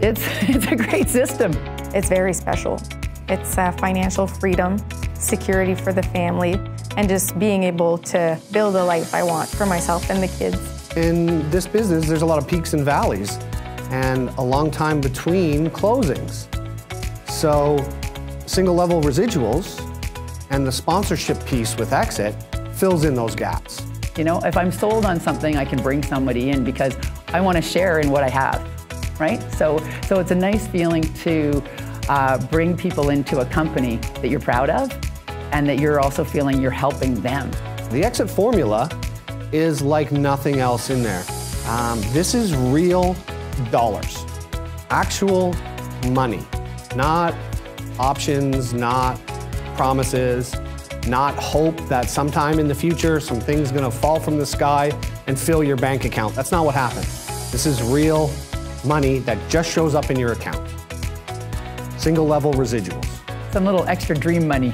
It's, it's a great system. It's very special. It's uh, financial freedom, security for the family, and just being able to build a life I want for myself and the kids. In this business, there's a lot of peaks and valleys and a long time between closings. So, single level residuals and the sponsorship piece with Exit fills in those gaps. You know, if I'm sold on something, I can bring somebody in because I want to share in what I have, right? So, so it's a nice feeling to uh, bring people into a company that you're proud of and that you're also feeling you're helping them. The exit formula is like nothing else in there. Um, this is real dollars, actual money, not options, not promises, not hope that sometime in the future something's gonna fall from the sky and fill your bank account. That's not what happens. This is real money that just shows up in your account. Single level residuals. Some little extra dream money.